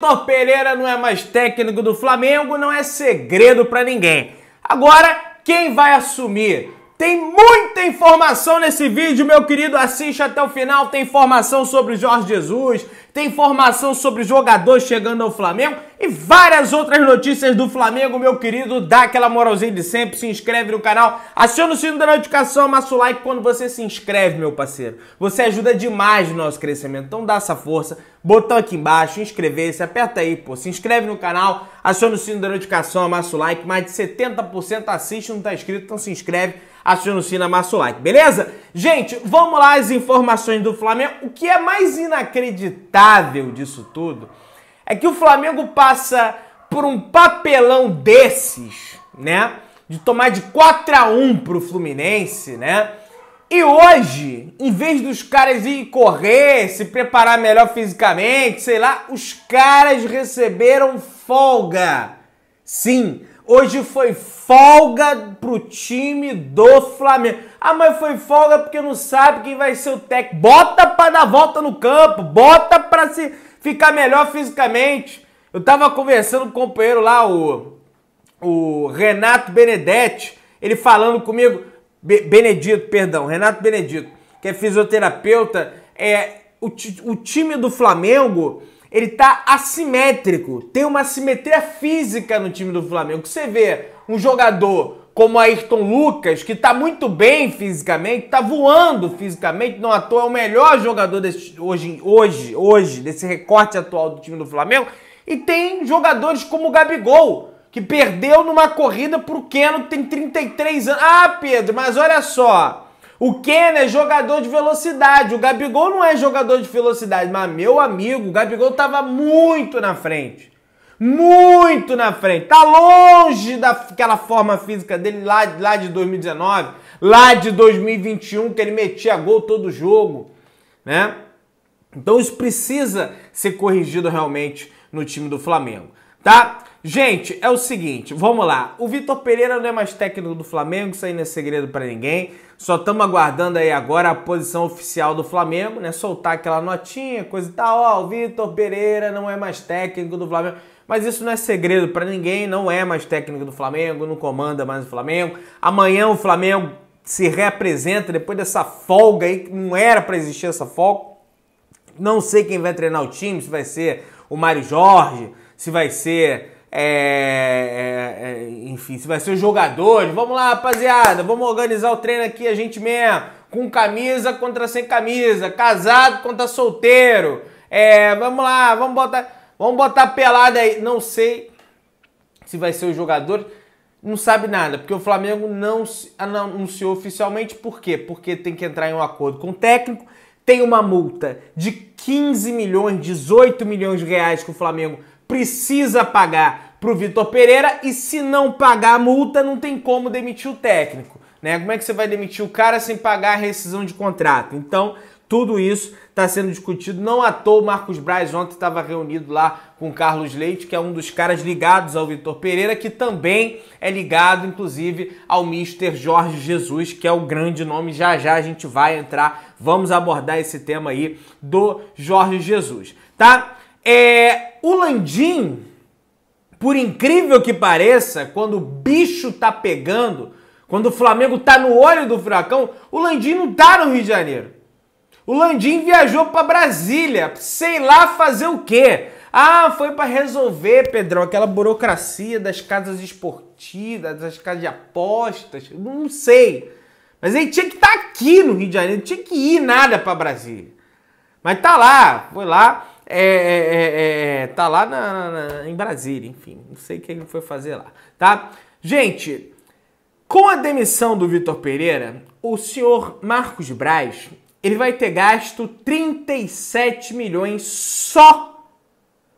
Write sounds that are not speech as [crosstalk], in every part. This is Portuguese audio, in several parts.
Vitor Pereira não é mais técnico do Flamengo, não é segredo para ninguém. Agora, quem vai assumir? Tem muita informação nesse vídeo, meu querido. Assiste até o final. Tem informação sobre Jorge Jesus, tem informação sobre jogadores chegando ao Flamengo e várias outras notícias do Flamengo, meu querido. Dá aquela moralzinha de sempre, se inscreve no canal, aciona o sino da notificação, amassa o like quando você se inscreve, meu parceiro. Você ajuda demais no nosso crescimento, então dá essa força. Botão aqui embaixo, inscrever-se, aperta aí, pô. Se inscreve no canal, aciona o sino da notificação, amassa o like. Mais de 70% assiste, não tá inscrito, então se inscreve aciona o sino, amassa o like, beleza? Gente, vamos lá as informações do Flamengo. O que é mais inacreditável disso tudo é que o Flamengo passa por um papelão desses, né? De tomar de 4 a 1 pro Fluminense, né? E hoje, em vez dos caras irem correr, se preparar melhor fisicamente, sei lá, os caras receberam folga. Sim, hoje foi folga pro time do Flamengo. Ah, mas foi folga porque não sabe quem vai ser o técnico. Bota pra dar volta no campo, bota pra se ficar melhor fisicamente. Eu tava conversando com o companheiro lá, o, o Renato Benedetti, ele falando comigo, Be Benedito, perdão, Renato Benedito, que é fisioterapeuta, é o, o time do Flamengo ele tá assimétrico. Tem uma simetria física no time do Flamengo. Você vê um jogador como Ayrton Lucas, que tá muito bem fisicamente, tá voando fisicamente, não à toa é o melhor jogador desse, hoje, hoje, hoje, desse recorte atual do time do Flamengo. E tem jogadores como o Gabigol, que perdeu numa corrida pro Keno, que tem 33 anos. Ah, Pedro, mas olha só. O Ken é jogador de velocidade, o Gabigol não é jogador de velocidade, mas meu amigo, o Gabigol estava muito na frente. Muito na frente. Tá longe daquela forma física dele lá, lá de 2019, lá de 2021, que ele metia gol todo jogo, né? Então isso precisa ser corrigido realmente no time do Flamengo, tá? Gente, é o seguinte, vamos lá. O Vitor Pereira não é mais técnico do Flamengo, isso aí não é segredo para ninguém. Só estamos aguardando aí agora a posição oficial do Flamengo, né? Soltar aquela notinha, coisa e tal. Ó, o Vitor Pereira não é mais técnico do Flamengo. Mas isso não é segredo para ninguém, não é mais técnico do Flamengo, não comanda mais o Flamengo. Amanhã o Flamengo se reapresenta depois dessa folga aí, que não era para existir essa folga. Não sei quem vai treinar o time, se vai ser o Mário Jorge, se vai ser é, é, é, enfim, se vai ser os jogadores, vamos lá, rapaziada, vamos organizar o treino aqui a gente mesmo, com camisa contra sem camisa, casado contra solteiro, é, vamos lá, vamos botar, vamos botar pelada aí, não sei se vai ser os jogadores, não sabe nada, porque o Flamengo não anunciou oficialmente, por quê? Porque tem que entrar em um acordo com o técnico, tem uma multa de 15 milhões, 18 milhões de reais que o Flamengo precisa pagar para o Vitor Pereira e se não pagar a multa, não tem como demitir o técnico. Né? Como é que você vai demitir o cara sem pagar a rescisão de contrato? Então, tudo isso está sendo discutido. Não à toa, o Marcos Braz ontem estava reunido lá com o Carlos Leite, que é um dos caras ligados ao Vitor Pereira, que também é ligado, inclusive, ao Mister Jorge Jesus, que é o grande nome. Já já a gente vai entrar, vamos abordar esse tema aí do Jorge Jesus, tá? É, o Landim, por incrível que pareça, quando o bicho tá pegando, quando o Flamengo tá no olho do furacão, o Landim não tá no Rio de Janeiro. O Landim viajou para Brasília, sei lá fazer o quê. Ah, foi para resolver, Pedrão, aquela burocracia das casas esportivas, das casas de apostas, não sei. Mas ele tinha que estar tá aqui no Rio de Janeiro, não tinha que ir nada para Brasília. Mas tá lá, foi lá é, é, é, é, tá lá na, na, em Brasília, enfim, não sei o que ele foi fazer lá, tá? Gente, com a demissão do Vitor Pereira, o senhor Marcos Braz, ele vai ter gasto 37 milhões só,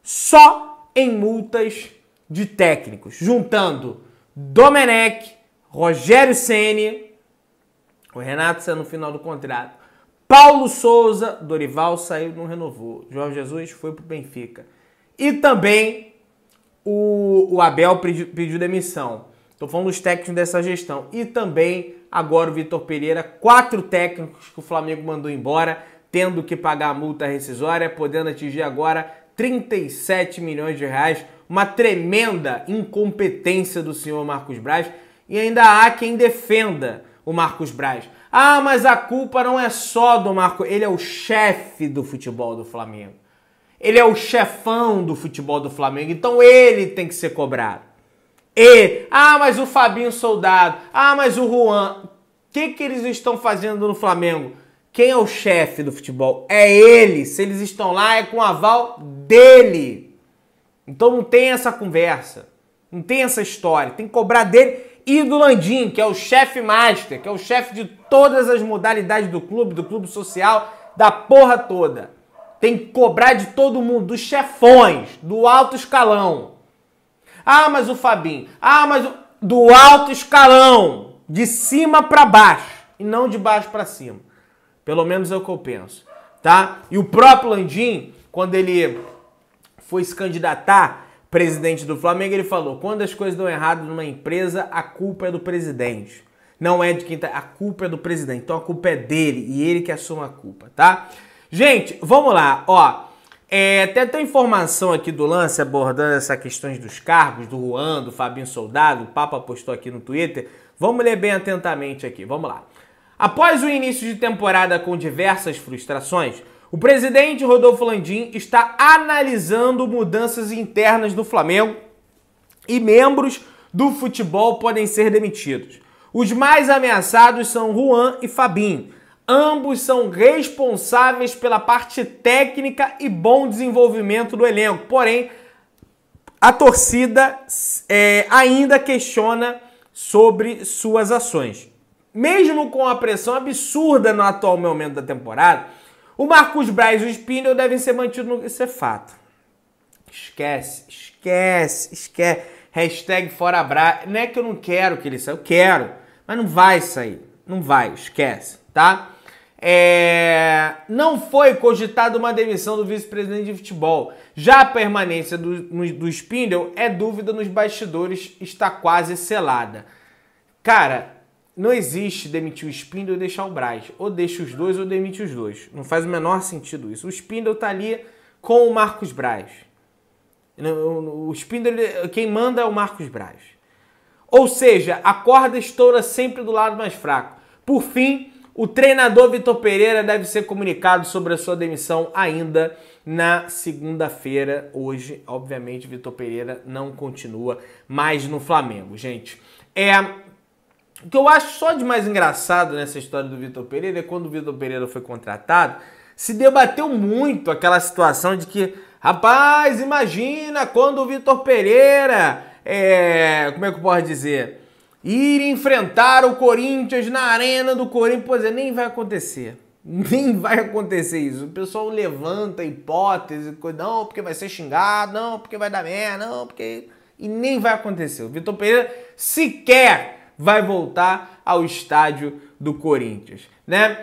só em multas de técnicos, juntando Domenech, Rogério Ceni, o Renato sendo no final do contrato, Paulo Souza, Dorival saiu não renovou. Jorge Jesus foi para o Benfica. E também o, o Abel pediu, pediu demissão. Estou falando dos técnicos dessa gestão. E também agora o Vitor Pereira, quatro técnicos que o Flamengo mandou embora, tendo que pagar a multa rescisória, podendo atingir agora 37 milhões de reais, uma tremenda incompetência do senhor Marcos Braz, e ainda há quem defenda o Marcos Braz. Ah, mas a culpa não é só do Marco, ele é o chefe do futebol do Flamengo. Ele é o chefão do futebol do Flamengo, então ele tem que ser cobrado. E, ah, mas o Fabinho Soldado, ah, mas o Juan, o que, que eles estão fazendo no Flamengo? Quem é o chefe do futebol? É ele. Se eles estão lá, é com aval dele. Então não tem essa conversa. Não tem essa história. Tem que cobrar dele e do Landim, que é o chefe master, que é o chefe de todas as modalidades do clube, do clube social, da porra toda. Tem que cobrar de todo mundo, dos chefões, do alto escalão. Ah, mas o Fabinho. Ah, mas o... do alto escalão, de cima para baixo e não de baixo para cima. Pelo menos é o que eu penso, tá? E o próprio Landim, quando ele foi se candidatar presidente do Flamengo, ele falou: quando as coisas dão errado numa empresa, a culpa é do presidente. Não é de quem tá. A culpa é do presidente. Então a culpa é dele e ele que assume a culpa, tá? Gente, vamos lá, ó. É, tem informação aqui do lance abordando essas questões dos cargos, do Juan, do Fabinho Soldado, o Papa postou aqui no Twitter. Vamos ler bem atentamente aqui, vamos lá. Após o início de temporada com diversas frustrações, o presidente Rodolfo Landim está analisando mudanças internas do Flamengo e membros do futebol podem ser demitidos. Os mais ameaçados são Juan e Fabinho. Ambos são responsáveis pela parte técnica e bom desenvolvimento do elenco. Porém, a torcida é, ainda questiona sobre suas ações. Mesmo com a pressão absurda no atual momento da temporada, o Marcos Braz e o Spindle devem ser mantidos no... Isso é fato. Esquece, esquece, esquece. Hashtag fora Braz. Não é que eu não quero que ele saia, eu quero. Mas não vai sair. Não vai, esquece, tá? É... Não foi cogitada uma demissão do vice-presidente de futebol. Já a permanência do, do Spindle é dúvida nos bastidores, está quase selada. Cara, não existe demitir o Spindle e deixar o Braz. Ou deixa os dois ou demite os dois. Não faz o menor sentido isso. O Spindle tá ali com o Marcos Braz. O Spindle, quem manda é o Marcos Braz. Ou seja, a corda estoura sempre do lado mais fraco. Por fim, o treinador Vitor Pereira deve ser comunicado sobre a sua demissão ainda na segunda-feira. Hoje, obviamente, Vitor Pereira não continua mais no Flamengo, gente. É, o que eu acho só de mais engraçado nessa história do Vitor Pereira é quando o Vitor Pereira foi contratado, se debateu muito aquela situação de que, rapaz, imagina quando o Vitor Pereira, é, como é que eu posso dizer, ir enfrentar o Corinthians na arena do Corinthians. Pois é, nem vai acontecer. [laughs] Nem vai acontecer isso. O pessoal levanta hipótese, não, porque vai ser xingado, não, porque vai dar merda, não, porque. E nem vai acontecer. O Vitor Pereira sequer vai voltar ao estádio do Corinthians, né?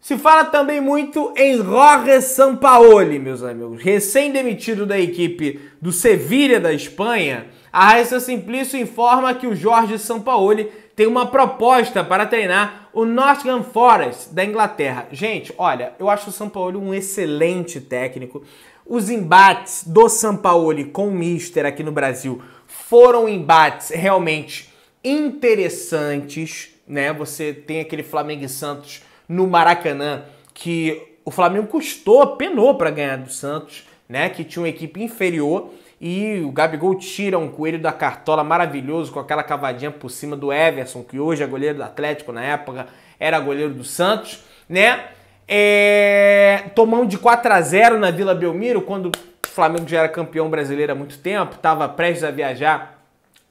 Se fala também muito em Jorge Sampaoli, meus amigos. Recém-demitido da equipe do Sevilha da Espanha, a Raíssa Simplício informa que o Jorge Sampaoli tem uma proposta para treinar o Nottingham Forest da Inglaterra. Gente, olha, eu acho o Sampaoli um excelente técnico. Os embates do Sampaoli com o Mister aqui no Brasil foram embates realmente interessantes, né? Você tem aquele Flamengo e Santos no Maracanã que o Flamengo custou, penou para ganhar do Santos, né? Que tinha uma equipe inferior e o Gabigol tira um coelho da cartola maravilhoso com aquela cavadinha por cima do Everson, que hoje é goleiro do Atlético, na época era goleiro do Santos, né? É... Tomando de 4 a 0 na Vila Belmiro, quando o Flamengo já era campeão brasileiro há muito tempo, estava prestes a viajar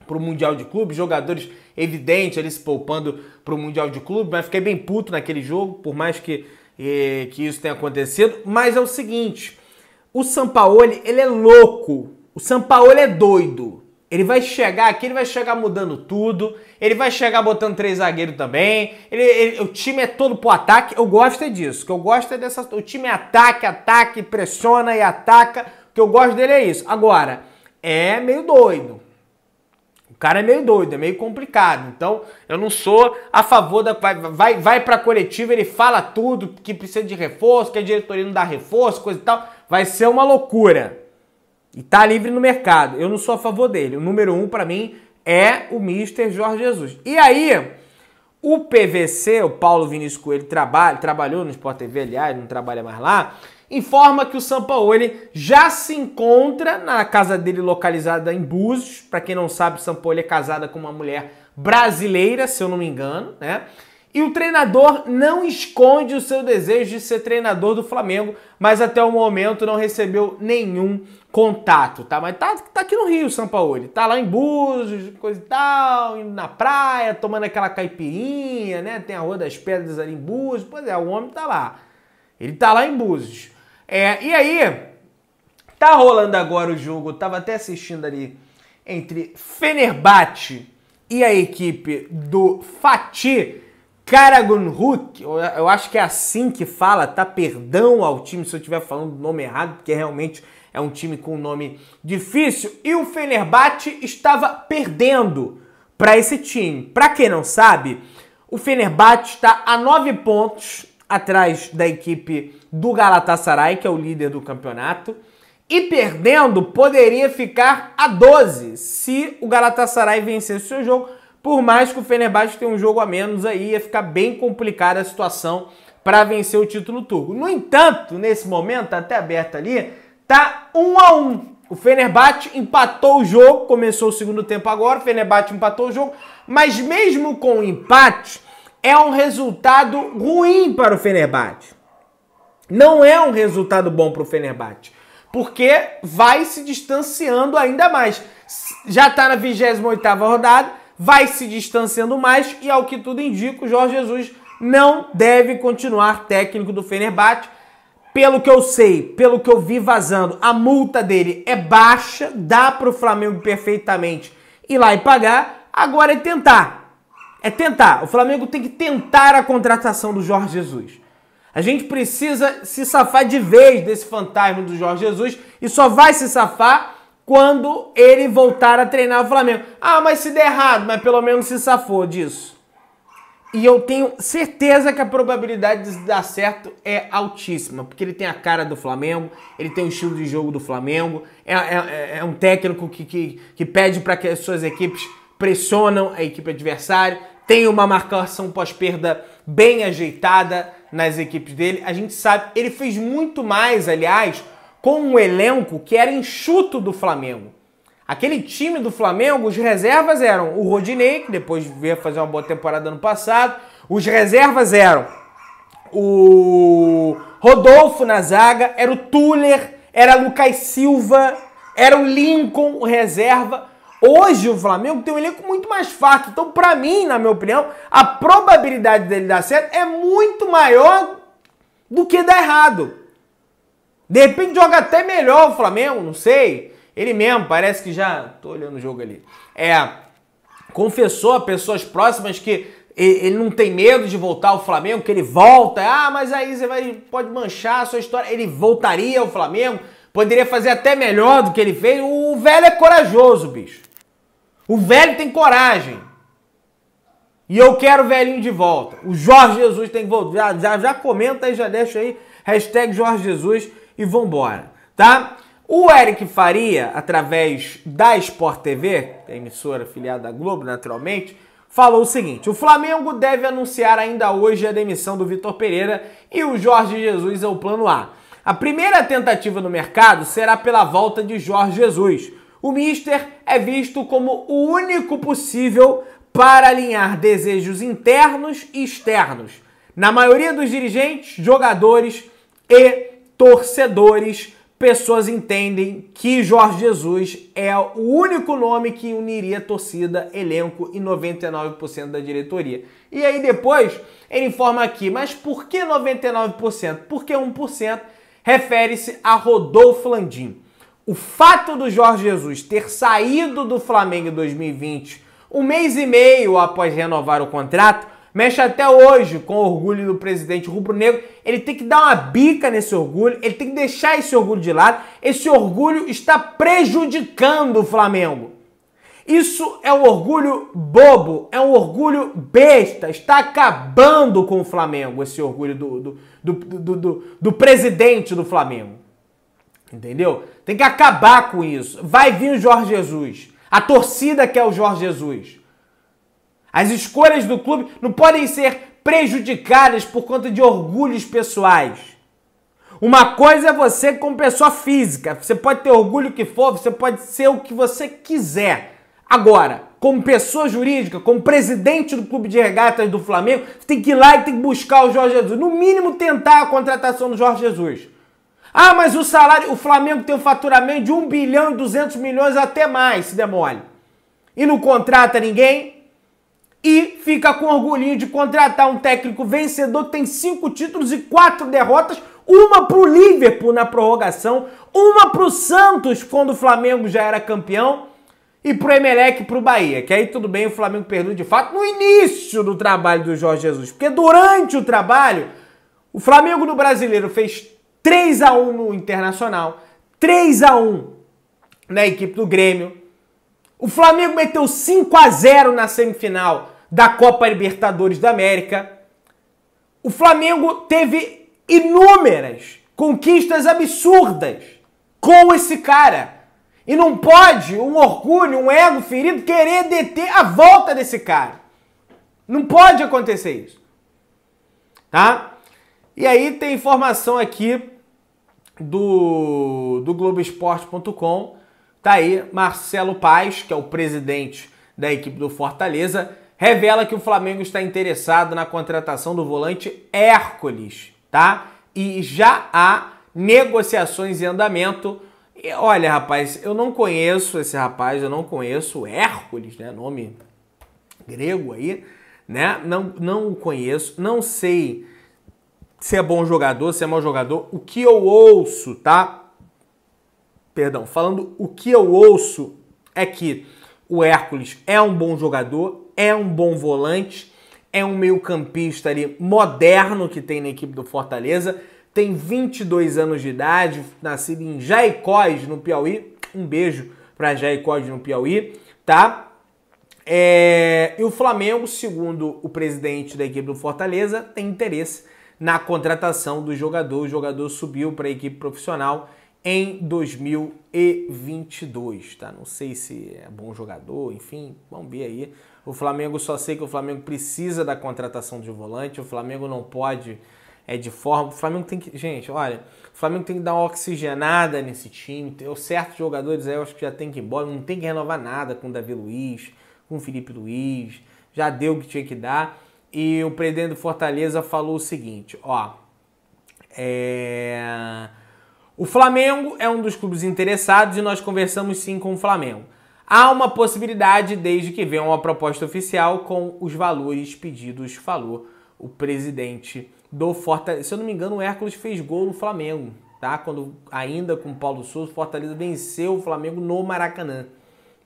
para o Mundial de Clubes, jogadores evidentes ali se poupando para o Mundial de Clubes, mas fiquei bem puto naquele jogo, por mais que, eh, que isso tenha acontecido. Mas é o seguinte, o Sampaoli, ele é louco, o Sampaoli é doido. Ele vai chegar aqui, ele vai chegar mudando tudo, ele vai chegar botando três zagueiros também, ele, ele, o time é todo pro ataque, eu gosto é disso, que eu gosto é dessa, o time ataque, ataque, pressiona e ataca, o que eu gosto dele é isso. Agora, é meio doido, o cara é meio doido, é meio complicado. Então, eu não sou a favor da. Vai, vai, vai pra coletiva, ele fala tudo que precisa de reforço, que a diretoria não dá reforço, coisa e tal. Vai ser uma loucura. E tá livre no mercado. Eu não sou a favor dele. O número um para mim é o Mister Jorge Jesus. E aí, o PVC, o Paulo Vinícius Coelho, trabalha, trabalhou no Sport TV, aliás, não trabalha mais lá, informa que o Sampaoli já se encontra na casa dele localizada em Búzios. Para quem não sabe, o Sampaoli é casada com uma mulher brasileira, se eu não me engano, né? E o treinador não esconde o seu desejo de ser treinador do Flamengo, mas até o momento não recebeu nenhum contato, tá? Mas tá, tá aqui no Rio, São Paulo. Tá lá em Búzios, coisa e tal, indo na praia, tomando aquela caipirinha, né? Tem a Rua das Pedras ali em Búzios. Pois é, o homem tá lá. Ele tá lá em Búzios. É, e aí, tá rolando agora o jogo, tava até assistindo ali, entre Fenerbahçe e a equipe do Fatih Karagunhuk, eu acho que é assim que fala, tá? Perdão ao time se eu estiver falando o nome errado, porque realmente é um time com um nome difícil. E o Fenerbahçe estava perdendo para esse time. Para quem não sabe, o Fenerbahçe está a nove pontos atrás da equipe do Galatasaray, que é o líder do campeonato. E perdendo, poderia ficar a 12 se o Galatasaray vencesse o seu jogo por mais que o Fenerbahçe tenha um jogo a menos aí, ia ficar bem complicada a situação para vencer o título turco. No entanto, nesse momento, tá até aberto ali, tá um a um. O Fenerbahçe empatou o jogo, começou o segundo tempo agora, o Fenerbahçe empatou o jogo, mas mesmo com o empate, é um resultado ruim para o Fenerbahçe. Não é um resultado bom para o Fenerbahçe, porque vai se distanciando ainda mais. Já está na 28ª rodada, vai se distanciando mais e, ao que tudo indica, o Jorge Jesus não deve continuar técnico do Fenerbahçe. Pelo que eu sei, pelo que eu vi vazando, a multa dele é baixa, dá para o Flamengo perfeitamente ir lá e pagar. Agora é tentar. É tentar. O Flamengo tem que tentar a contratação do Jorge Jesus. A gente precisa se safar de vez desse fantasma do Jorge Jesus e só vai se safar quando ele voltar a treinar o Flamengo. Ah, mas se der errado, mas pelo menos se safou disso. E eu tenho certeza que a probabilidade de dar certo é altíssima, porque ele tem a cara do Flamengo, ele tem o estilo de jogo do Flamengo, é, é, é um técnico que, que, que pede para que as suas equipes pressionam a equipe adversária, tem uma marcação pós-perda bem ajeitada nas equipes dele. A gente sabe, ele fez muito mais, aliás, com um elenco que era enxuto do Flamengo. Aquele time do Flamengo, os reservas eram o Rodinei, que depois veio fazer uma boa temporada ano passado. Os reservas eram o Rodolfo na zaga, era o Tuller, era o Lucas Silva, era o Lincoln, o reserva. Hoje o Flamengo tem um elenco muito mais farto. Então, para mim, na minha opinião, a probabilidade dele dar certo é muito maior do que dar errado. De repente joga até melhor o Flamengo, não sei. Ele mesmo, parece que já. Tô olhando o jogo ali. É. Confessou a pessoas próximas que ele não tem medo de voltar ao Flamengo, que ele volta. Ah, mas aí você vai, pode manchar a sua história. Ele voltaria ao Flamengo, poderia fazer até melhor do que ele fez. O velho é corajoso, bicho. O velho tem coragem. E eu quero o velhinho de volta. O Jorge Jesus tem que voltar. Já, já, comenta aí, já deixa aí. Hashtag Jorge Jesus e vambora, tá? O Eric Faria, através da Sport TV, é emissora filiada da Globo, naturalmente, falou o seguinte: o Flamengo deve anunciar ainda hoje a demissão do Vitor Pereira e o Jorge Jesus é o plano A. A primeira tentativa no mercado será pela volta de Jorge Jesus. O Mister é visto como o único possível para alinhar desejos internos e externos. Na maioria dos dirigentes, jogadores e torcedores, pessoas entendem que Jorge Jesus é o único nome que uniria torcida, elenco e 99% da diretoria. E aí depois ele informa aqui, mas por que 99%? Porque 1% refere-se a Rodolfo Landim. O fato do Jorge Jesus ter saído do Flamengo em 2020, um mês e meio após renovar o contrato, mexe até hoje com o orgulho do presidente rubro-negro. Ele tem que dar uma bica nesse orgulho, ele tem que deixar esse orgulho de lado. Esse orgulho está prejudicando o Flamengo. Isso é um orgulho bobo, é um orgulho besta, está acabando com o Flamengo, esse orgulho do, do, do, do, do, do presidente do Flamengo. Entendeu? Tem que acabar com isso. Vai vir o Jorge Jesus. A torcida quer o Jorge Jesus. As escolhas do clube não podem ser prejudicadas por conta de orgulhos pessoais. Uma coisa é você como pessoa física. Você pode ter orgulho que for, você pode ser o que você quiser. Agora, como pessoa jurídica, como presidente do clube de regatas do Flamengo, você tem que ir lá e tem que buscar o Jorge Jesus. No mínimo, tentar a contratação do Jorge Jesus. Ah, mas o salário, o Flamengo tem um faturamento de 1 bilhão e 200 milhões até mais, se demole. E não contrata ninguém e fica com orgulhinho de contratar um técnico vencedor que tem cinco títulos e quatro derrotas, uma pro Liverpool na prorrogação, uma pro Santos quando o Flamengo já era campeão e pro Emelec e pro Bahia. Que aí tudo bem, o Flamengo perdeu de fato no início do trabalho do Jorge Jesus, porque durante o trabalho o Flamengo no Brasileiro fez 3 a 1 no Internacional, 3 a 1 na equipe do Grêmio. O Flamengo meteu 5 a 0 na semifinal da Copa Libertadores da América. O Flamengo teve inúmeras conquistas absurdas com esse cara. E não pode um orgulho, um ego ferido querer deter a volta desse cara. Não pode acontecer isso. Tá? E aí tem informação aqui do, do Globoesporte.com. Tá aí, Marcelo Paz, que é o presidente da equipe do Fortaleza, revela que o Flamengo está interessado na contratação do volante Hércules, tá? E já há negociações em andamento. E olha, rapaz, eu não conheço esse rapaz, eu não conheço Hércules, né? Nome grego aí, né? Não, não o conheço, não sei se é bom jogador, se é mau jogador. O que eu ouço, tá? Perdão, falando o que eu ouço é que o Hércules é um bom jogador, é um bom volante, é um meio-campista ali moderno que tem na equipe do Fortaleza, tem 22 anos de idade, nascido em Jaicós, no Piauí. Um beijo para Jaicós no Piauí, tá? É... E o Flamengo, segundo o presidente da equipe do Fortaleza, tem interesse na contratação do jogador. O jogador subiu para a equipe profissional em 2022, tá? Não sei se é bom jogador, enfim, vamos ver aí. O Flamengo só sei que o Flamengo precisa da contratação de volante, o Flamengo não pode é de forma, o Flamengo tem que, gente, olha, o Flamengo tem que dar uma oxigenada nesse time. Tem certos jogadores aí eu acho que já tem que ir embora, não tem que renovar nada com o Davi Luiz, com o Felipe Luiz. Já deu o que tinha que dar e o presidente do Fortaleza falou o seguinte, ó, é... o Flamengo é um dos clubes interessados e nós conversamos sim com o Flamengo. Há uma possibilidade desde que venha uma proposta oficial com os valores pedidos, falou o presidente do Fortaleza. Se eu não me engano, o Hércules fez gol no Flamengo, tá? Quando ainda com o Paulo Souza, o Fortaleza venceu o Flamengo no Maracanã,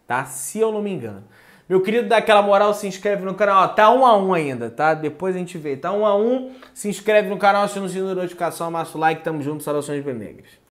tá? Se eu não me engano. Meu querido, dá aquela moral, se inscreve no canal. Ó, tá um a um ainda, tá? Depois a gente vê. Tá um a um. Se inscreve no canal, aciona o sininho de notificação, amassa o like. Tamo junto, saudações vermelhas.